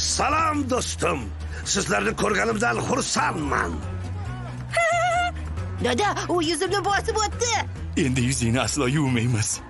salom do'stim. Sizlarni ko'rganimdan xursandman. Dada u yuzimni bosib o'tdi. Endi yuzingni aslo yuvmaymiz.